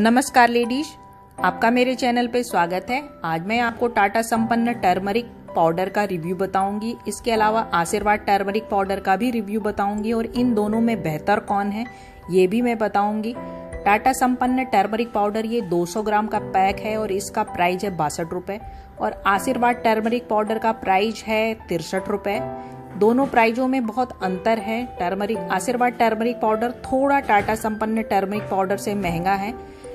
नमस्कार लेडीज़, आपका मेरे चैनल पे स्वागत है। आज मैं आपको टाटा संपन्न टर्मरिक पाउडर का रिव्यू बताऊँगी। इसके अलावा आशीर्वाद टर्मरिक पाउडर का भी रिव्यू बताऊँगी और इन दोनों में बेहतर कौन है, ये भी मैं बताऊँगी। टाटा संपन्न टर्मरिक पाउडर ये 200 ग्राम का पैक है और इसका प्राइस है बासठ रुपए और आशीर्वाद टर्मरिक पाउडर का प्राइस है तिरसठ रुपए। दोनों प्राइजों में बहुत अंतर है। टर्मरिक, आशीर्वाद टर्मरिक पाउडर थोड़ा टाटा संपन्न टर्मरिक पाउडर से महँगा है।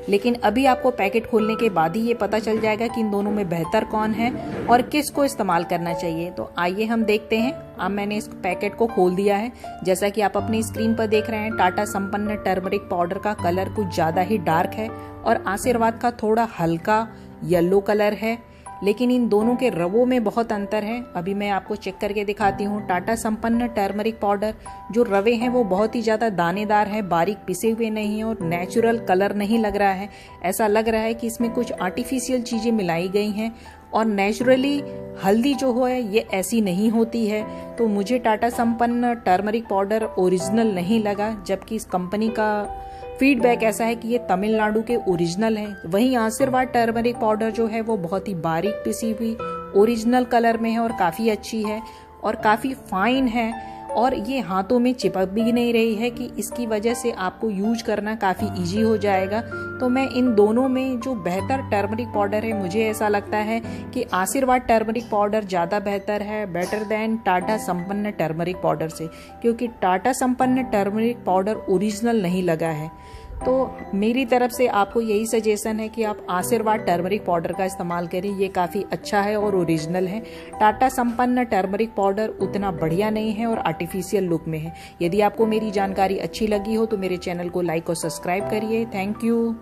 लेकिन अभी आपको पैकेट खोलने के बाद ही ये पता चल जाएगा कि इन दोनों में बेहतर कौन है और किस को इस्तेमाल करना चाहिए। तो आइए हम देखते हैं। अब मैंने इस पैकेट को खोल दिया है। जैसा कि आप अपनी स्क्रीन पर देख रहे हैं, टाटा संपन्न टर्मरिक पाउडर का कलर कुछ ज़्यादा ही डार्क है और आशीर्वाद का थोड़ा हल्का येलो कलर है। लेकिन इन दोनों के रवों में बहुत अंतर है। अभी मैं आपको चेक करके दिखाती हूँ। टाटा संपन्न टर्मरिक पाउडर जो रवे हैं, वो बहुत ही ज़्यादा दानेदार है, बारीक पिसे हुए नहीं है और नेचुरल कलर नहीं लग रहा है। ऐसा लग रहा है कि इसमें कुछ आर्टिफिशियल चीज़ें मिलाई गई हैं और नेचुरली हल्दी जो है ये ऐसी नहीं होती है। तो मुझे टाटा संपन्न टर्मरिक पाउडर ओरिजिनल नहीं लगा, जबकि इस कंपनी का फीडबैक ऐसा है कि ये तमिलनाडु के ओरिजिनल है। वहीं आशीर्वाद टर्मरिक पाउडर जो है, वो बहुत ही बारीक पिसी हुई ओरिजिनल कलर में है और काफ़ी अच्छी है और काफ़ी फाइन है। और ये हाथों में चिपक भी नहीं रही है कि इसकी वजह से आपको यूज़ करना काफ़ी इजी हो जाएगा। तो मैं इन दोनों में जो बेहतर टर्मरिक पाउडर है, मुझे ऐसा लगता है कि आशीर्वाद टर्मरिक पाउडर ज़्यादा बेहतर है बेटर देन टाटा संपन्न टर्मरिक पाउडर से, क्योंकि टाटा संपन्न टर्मरिक पाउडर ओरिजिनल नहीं लगा है। तो मेरी तरफ़ से आपको यही सजेशन है कि आप आशीर्वाद टर्मरिक पाउडर का इस्तेमाल करें। ये काफ़ी अच्छा है और ओरिजिनल है। टाटा संपन्न टर्मरिक पाउडर उतना बढ़िया नहीं है और आर्टिफिशियल लुक में है। यदि आपको मेरी जानकारी अच्छी लगी हो तो मेरे चैनल को लाइक और सब्सक्राइब करिए। Thank you